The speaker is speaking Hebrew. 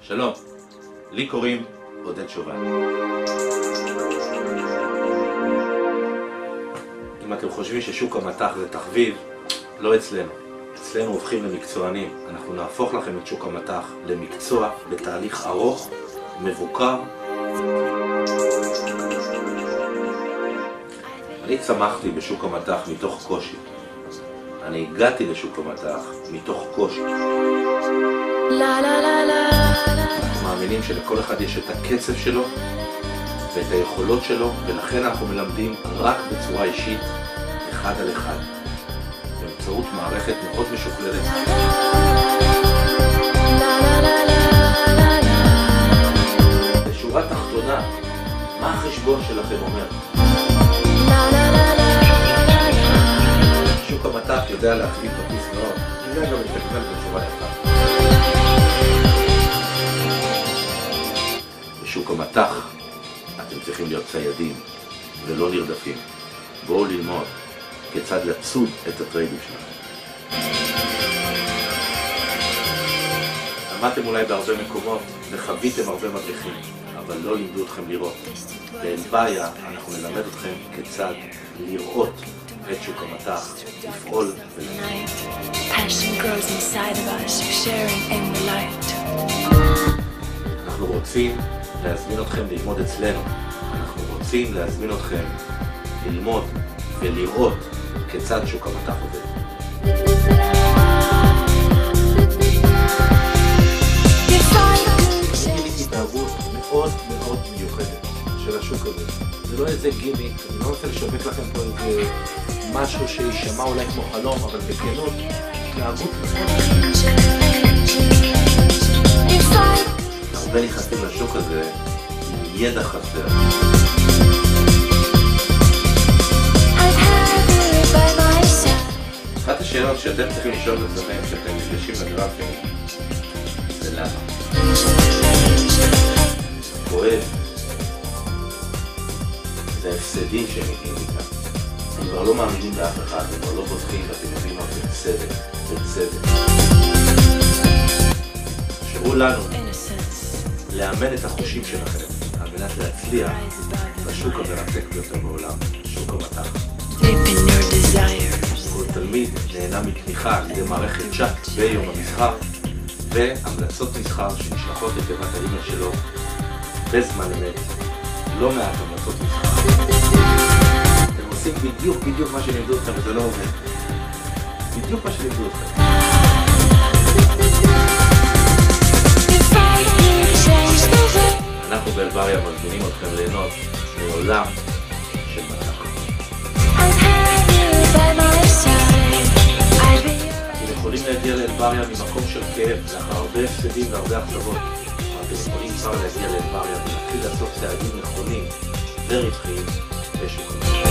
שלום, לי קוראים עודד שובל. אם אתם חושבים ששוק המטח זה תחביב, לא אצלנו. אצלנו הופכים למקצוענים. אנחנו נהפוך לכם את שוק המטח למקצוע בתהליך ארוך, מבוקר. אני צמחתי בשוק המטח מתוך קושי. אני הגעתי לשוק המטח מתוך קושי. אנחנו מאמינים שלכל אחד יש את הקצב שלו ואת היכולות שלו, ולכן אנחנו מלמדים רק בצורה אישית, אחד על אחד, באמצעות מערכת מאוד משוכללת. בשורה תחתונה, מה החשבון שלכם אומר? שוק המטח יודע להחליט בכיס מאוד, יודע גם לתגמל בצורה יפה. המטח אתם צריכים להיות ציידים ולא נרדפים. בואו ללמוד כיצד לצוד את הטריידים שלכם. למדתם אולי בהרבה מקומות וחוויתם הרבה מדריכים, אבל לא לימדו אתכם לראות. באלבעיה אנחנו נלמד אתכם כיצד לראות את שוק המטח, לפעול light. אנחנו רוצים להזמין אתכם ללמוד אצלנו. אנחנו רוצים להזמין אתכם ללמוד ולראות כיצד שוק המטח עובד. התנהגות מאוד מאוד מיוחדת של השוק הזה. זה לא איזה גימיק, אני לא רוצה לשווק לכם פה איזה משהו שיישמע אולי כמו חלום, אבל בכנות, התנהגות הרבה נכנסים לשוק הזה עם ידע חסר. אחת השאלות שאתם צריכים לשאול את עצמכם כשאתם נפגשים לגרפים זה למה. כואב. זה ההפסדים שהם מגיעים איתם. הם כבר לא מאמינים באף אחד, הם כבר לא בוטחים ואתם יודעים מה בסדר, בצדק. תאפשרו לנו. לאמן את החושים שלכם על מנת להצליח בשוק המרתק ביותר בעולם, שוק המטח. כל תלמיד נהנה מתמיכה על ידי מערכת צ'אט ביום המסחר והמלצות מסחר שנשלחות לתיבת האימייל שלו בזמן אמת. לא מעט המלצות מסחר. אתם עושים בדיוק בדיוק מה שלימדו אתכם וזה לא עובד. בדיוק מה שלימדו אתכם. באלבריה מזמינים אתכם ליהנות מעולם של מטח. אתם יכולים להגיע לאלבריה ממקום של כאב, לאחר הרבה הפסדים והרבה אכזבות. אתם יכולים כבר להגיע לאלבריה ולהתחיל לעשות צעדים נכונים ורווחיים בשוק המטח.